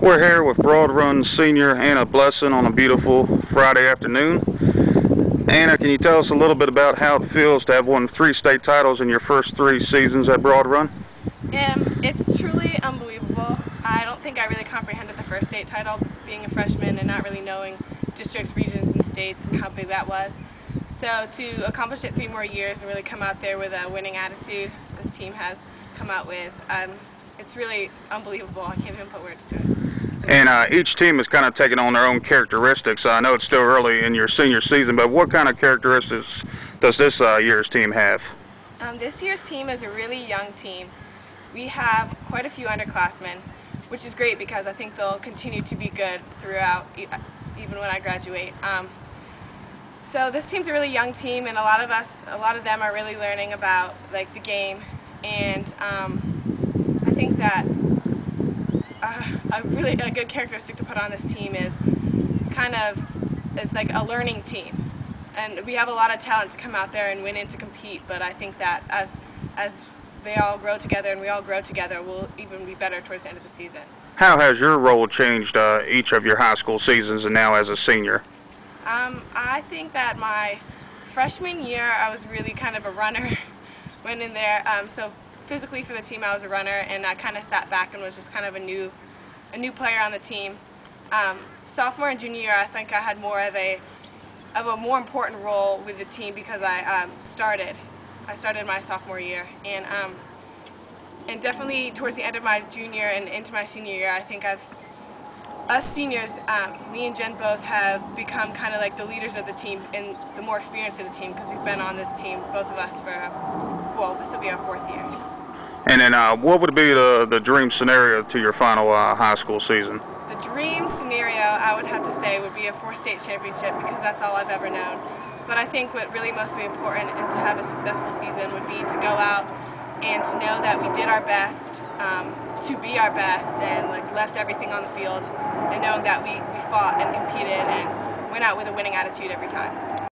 We're here with Broad Run senior Anna Blessing on a beautiful Friday afternoon. Anna, can you tell us a little bit about how it feels to have won three state titles in your first three seasons at Broad Run? Um, it's truly unbelievable. I don't think I really comprehended the first state title, being a freshman and not really knowing districts, regions, and states and how big that was. So to accomplish it three more years and really come out there with a winning attitude this team has come out with, um, it's really unbelievable. I can't even put words to it. And uh, each team is kind of taking on their own characteristics. I know it's still early in your senior season, but what kind of characteristics does this uh, year's team have? Um, this year's team is a really young team. We have quite a few underclassmen, which is great because I think they'll continue to be good throughout, even when I graduate. Um, so this team's a really young team, and a lot of us, a lot of them are really learning about like the game, and um, think that uh, a really a good characteristic to put on this team is kind of it's like a learning team, and we have a lot of talent to come out there and win and to compete. But I think that as as they all grow together and we all grow together, we'll even be better towards the end of the season. How has your role changed uh, each of your high school seasons and now as a senior? Um, I think that my freshman year I was really kind of a runner. Went in there, um, so physically for the team I was a runner and I kind of sat back and was just kind of a new, a new player on the team. Um, sophomore and junior year I think I had more of a, of a more important role with the team because I um, started. I started my sophomore year and um, and definitely towards the end of my junior and into my senior year I think I've us seniors, um, me and Jen both have become kind of like the leaders of the team and the more experienced of the team because we've been on this team, both of us, for, well, will be our fourth year. And then uh, what would be the, the dream scenario to your final uh, high school season? The dream scenario, I would have to say, would be a four-state championship because that's all I've ever known. But I think what really most be important and to have a successful season would be to go out and to know that we did our best, um, to be our best, and like left everything on the field, and knowing that we, we fought and competed and went out with a winning attitude every time.